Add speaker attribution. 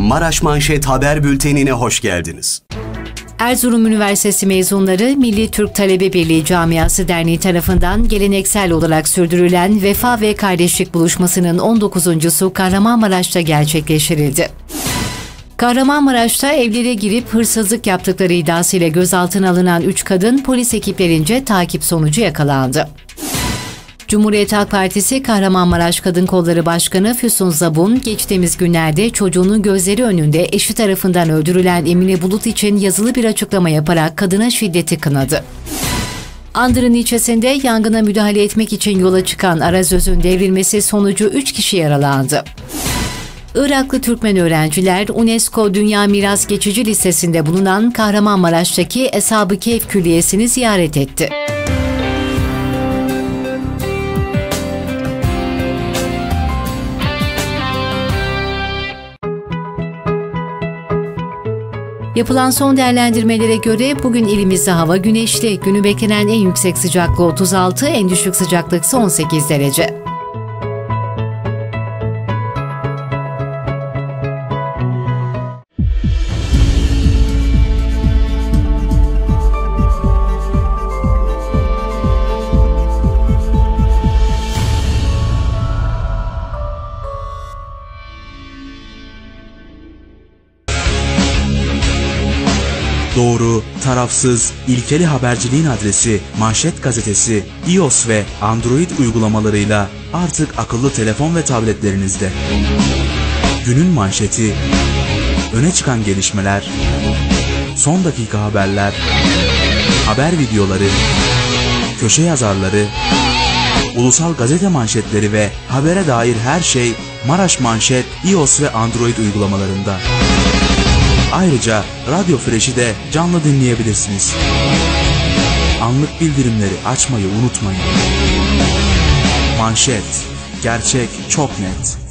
Speaker 1: Maraş Manşet Haber Bülteni'ne hoş geldiniz.
Speaker 2: Erzurum Üniversitesi mezunları Milli Türk Talebe Birliği Camiası Derneği tarafından geleneksel olarak sürdürülen Vefa ve Kardeşlik Buluşması'nın 19.sü Kahramanmaraş'ta gerçekleştirildi. Kahramanmaraş'ta evlere girip hırsızlık yaptıkları iddiasıyla gözaltına alınan 3 kadın polis ekiplerince takip sonucu yakalandı. Cumhuriyet Halk Partisi Kahramanmaraş Kadın Kolları Başkanı Füsun Zabun, geçtiğimiz günlerde çocuğunun gözleri önünde eşi tarafından öldürülen Emine Bulut için yazılı bir açıklama yaparak kadına şiddeti kınadı. Andırın ilçesinde yangına müdahale etmek için yola çıkan arazözün devrilmesi sonucu 3 kişi yaralandı. Iraklı Türkmen öğrenciler UNESCO Dünya Miras Geçici Listesi'nde bulunan Kahramanmaraş'taki Eshab-ı Keyf Külliyesi'ni ziyaret etti. Yapılan son değerlendirmelere göre bugün ilimizde hava güneşli. Günü beklenen en yüksek sıcaklığı 36, en düşük sıcaklık ise 18 derece.
Speaker 3: Doğru, tarafsız, ilkeli haberciliğin adresi Manşet Gazetesi, iOS ve Android uygulamalarıyla artık akıllı telefon ve tabletlerinizde. Günün manşeti, öne çıkan gelişmeler, son dakika haberler, haber videoları, köşe yazarları, ulusal gazete manşetleri ve habere dair her şey Maraş Manşet, iOS ve Android uygulamalarında. Ayrıca Radyo Fresh'i de canlı dinleyebilirsiniz. Anlık bildirimleri açmayı unutmayın. Manşet, gerçek çok net.